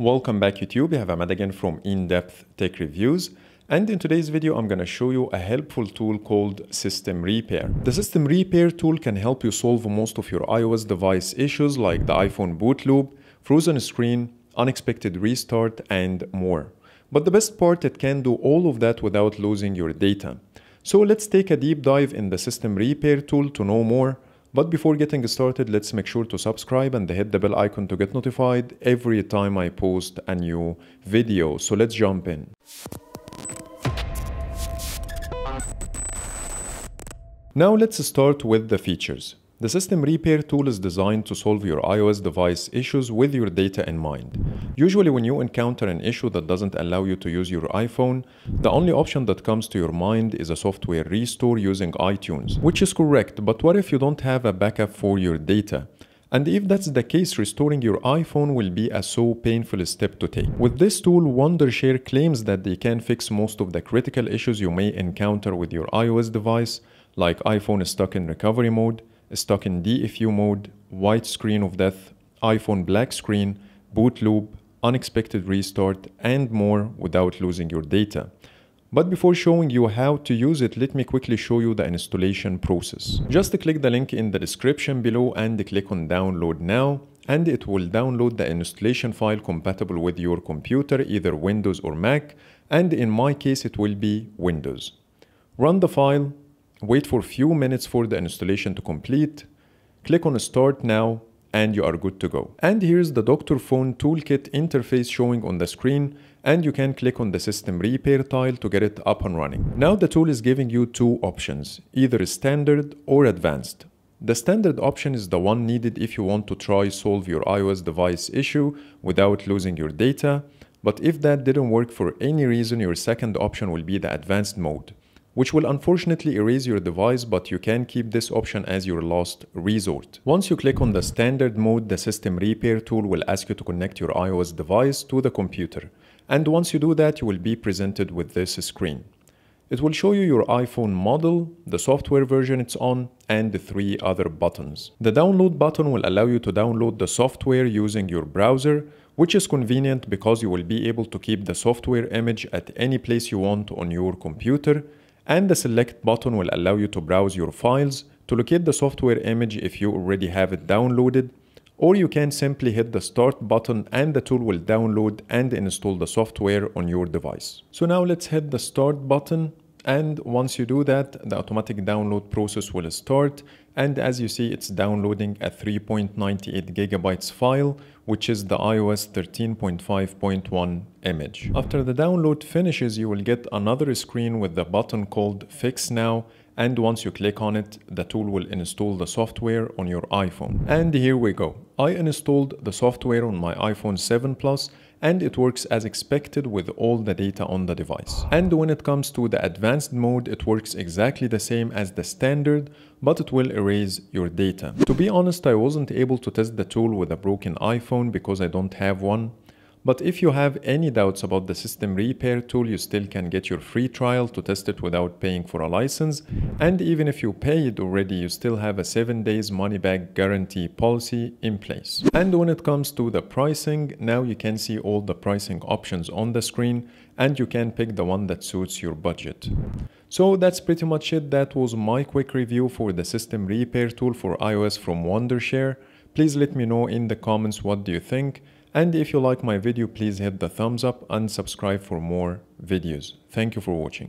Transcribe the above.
Welcome back YouTube, I have Ahmed again from In-Depth Tech Reviews and in today's video I'm gonna show you a helpful tool called System Repair. The System Repair tool can help you solve most of your iOS device issues like the iPhone boot loop, frozen screen, unexpected restart and more. But the best part, it can do all of that without losing your data. So let's take a deep dive in the System Repair tool to know more but before getting started, let's make sure to subscribe and hit the bell icon to get notified every time I post a new video. So let's jump in. Now let's start with the features. The System Repair tool is designed to solve your iOS device issues with your data in mind. Usually when you encounter an issue that doesn't allow you to use your iPhone, the only option that comes to your mind is a software restore using iTunes, which is correct, but what if you don't have a backup for your data? And if that's the case, restoring your iPhone will be a so painful step to take. With this tool, Wondershare claims that they can fix most of the critical issues you may encounter with your iOS device, like iPhone stuck in recovery mode, stuck in DFU mode, white screen of death, iPhone black screen, boot loop, unexpected restart, and more without losing your data. But before showing you how to use it, let me quickly show you the installation process. Just click the link in the description below and click on download now and it will download the installation file compatible with your computer, either Windows or Mac, and in my case it will be Windows. Run the file, wait for a few minutes for the installation to complete, click on start now and you are good to go. And here's the Dr.Fone Toolkit interface showing on the screen and you can click on the system repair tile to get it up and running. Now the tool is giving you two options, either standard or advanced. The standard option is the one needed if you want to try solve your iOS device issue without losing your data, but if that didn't work for any reason, your second option will be the advanced mode which will unfortunately erase your device, but you can keep this option as your last resort. Once you click on the standard mode, the system repair tool will ask you to connect your iOS device to the computer. And once you do that, you will be presented with this screen. It will show you your iPhone model, the software version it's on, and the three other buttons. The download button will allow you to download the software using your browser, which is convenient because you will be able to keep the software image at any place you want on your computer and the select button will allow you to browse your files to locate the software image if you already have it downloaded or you can simply hit the start button and the tool will download and install the software on your device. So now let's hit the start button and once you do that the automatic download process will start and as you see it's downloading a 3.98 gigabytes file which is the iOS 13.5.1 image. After the download finishes you will get another screen with the button called fix now and once you click on it the tool will install the software on your iPhone. And here we go. I installed the software on my iPhone 7 Plus and it works as expected with all the data on the device. And when it comes to the advanced mode, it works exactly the same as the standard, but it will erase your data. To be honest, I wasn't able to test the tool with a broken iPhone because I don't have one. But if you have any doubts about the system repair tool, you still can get your free trial to test it without paying for a license. And even if you paid already, you still have a 7 days money back guarantee policy in place. And when it comes to the pricing, now you can see all the pricing options on the screen and you can pick the one that suits your budget. So that's pretty much it. That was my quick review for the system repair tool for iOS from Wondershare. Please let me know in the comments what do you think. And if you like my video, please hit the thumbs up and subscribe for more videos. Thank you for watching.